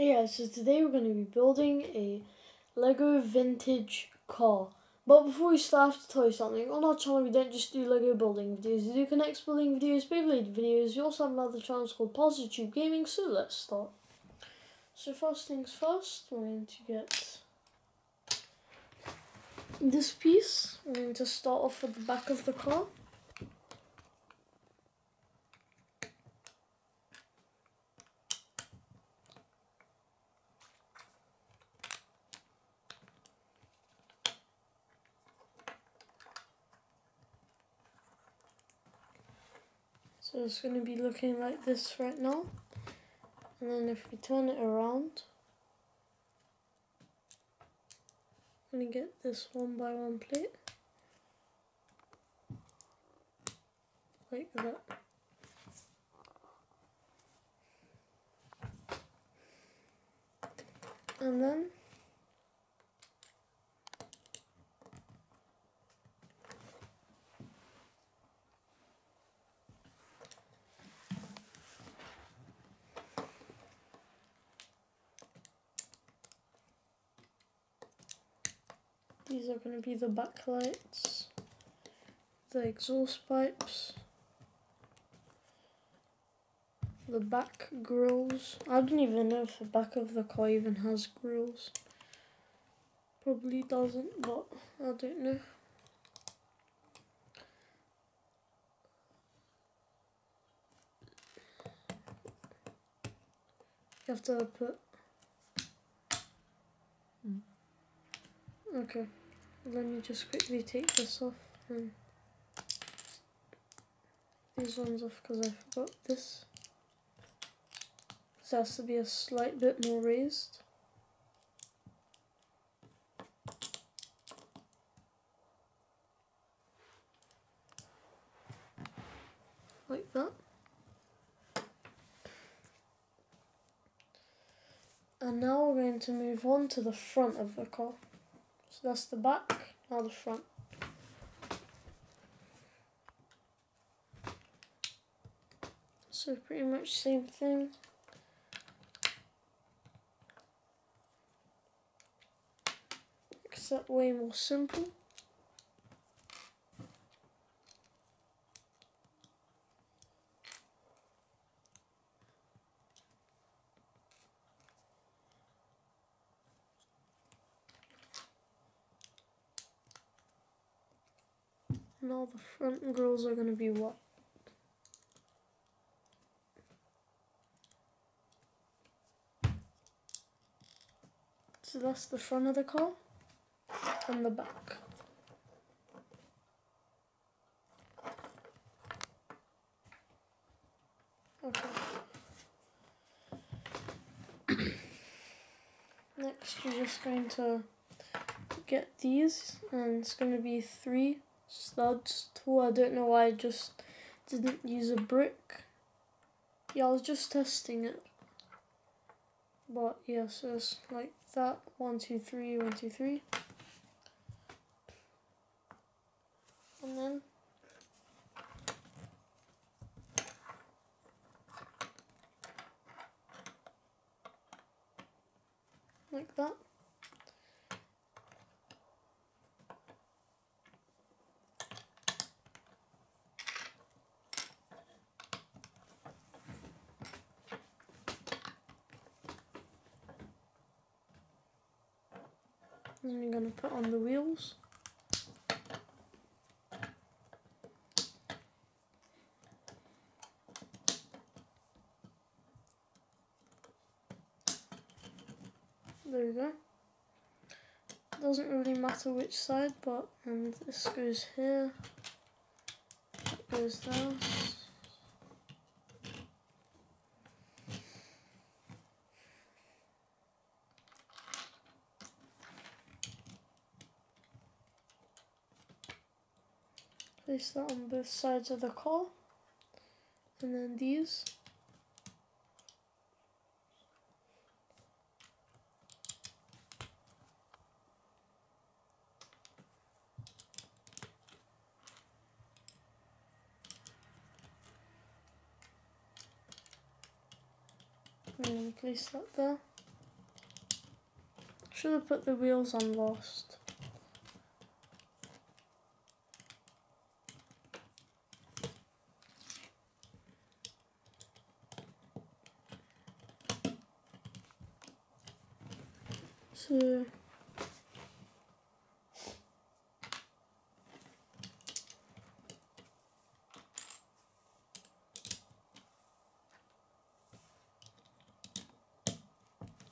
Hey guys, so today we're going to be building a Lego vintage car. But before we start, I have to tell you something. On our channel, we don't just do Lego building videos. We do K'NEX building videos, Beyblade videos. We also have another channel called Parsatube Gaming. So let's start. So first things first, we're going to get this piece. We're going to start off with the back of the car. So it's going to be looking like this right now. And then if we turn it around, I'm going to get this one by one plate. Like that. And then These are going to be the backlights, the exhaust pipes, the back grills. I don't even know if the back of the car even has grills. Probably doesn't, but I don't know. You have to put. Hmm, okay. Let me just quickly take this off and these ones off because I forgot this. This has to be a slight bit more raised. Like that. And now we're going to move on to the front of the car. So that's the back, now the front. So pretty much same thing. Except way more simple. And all the front girls are going to be what? So that's the front of the car and the back. Okay. Next you're just going to get these and it's going to be three studs too. I don't know why I just didn't use a brick. Yeah, I was just testing it. But yeah, so it's like that. One, two, three, one, two, three. And then like that. And you're going to put on the wheels. There we go. Doesn't really matter which side, but and this goes here, that goes there. Place that on both sides of the car and then these. And place that there. Should have put the wheels on last. So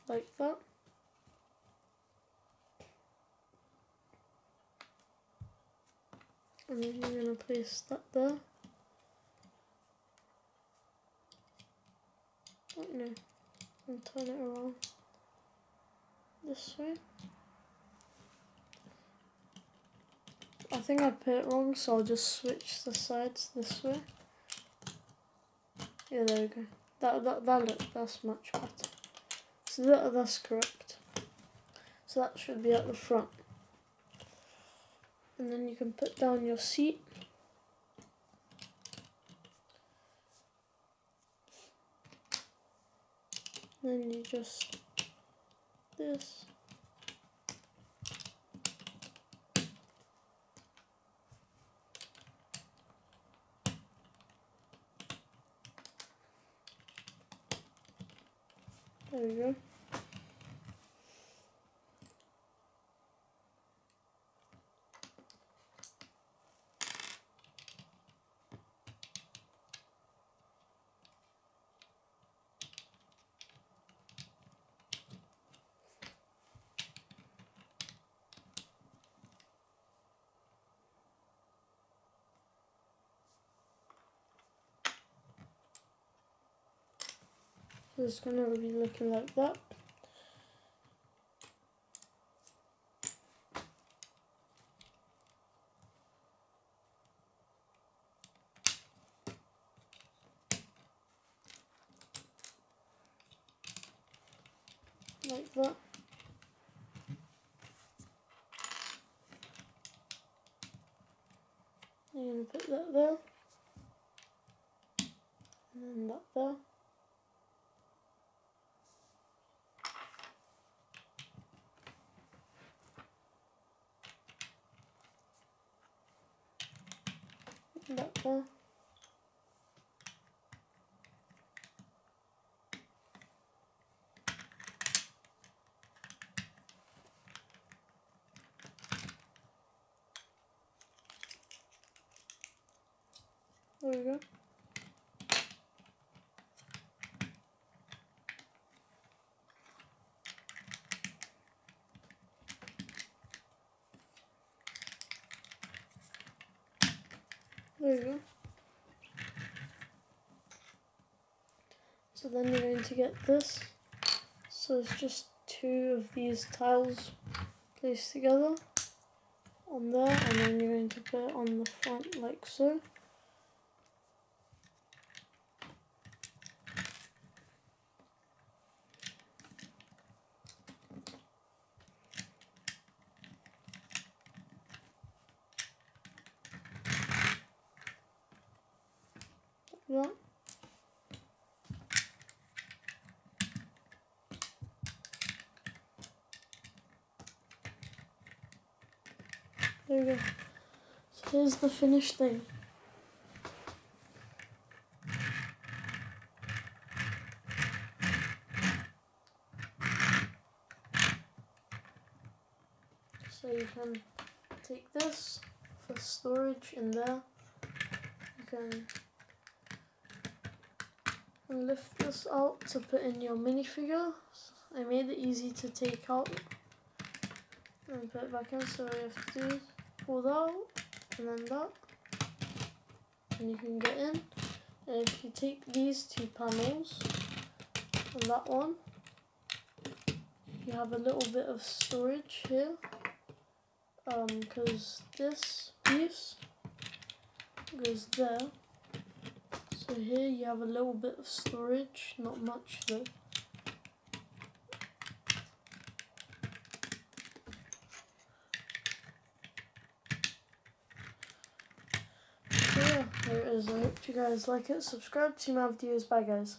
like that. And then you're going to place that there. Oh no, and turn it around this way. I think I put it wrong, so I'll just switch the sides this way. Yeah, there we go. That that that look that's much better. So that that's correct. So that should be at the front. And then you can put down your seat. Then you just this. There we go. It's going to be looking like that. Like that. I'm going to put that there. And then that there. That there. There we There you go. So then you're going to get this. So it's just two of these tiles placed together on there and then you're going to put it on the front like so. Yeah. There we go. So here's the finished thing. So you can take this for storage in there. You can lift this out to put in your minifigure. I made it easy to take out and put it back in so you have to do pull out and then that and you can get in. And if you take these two panels and that one you have a little bit of storage here. Because um, this piece goes there. So here you have a little bit of storage, not much though. So yeah, I hope you guys like it. Subscribe to my videos. Bye guys.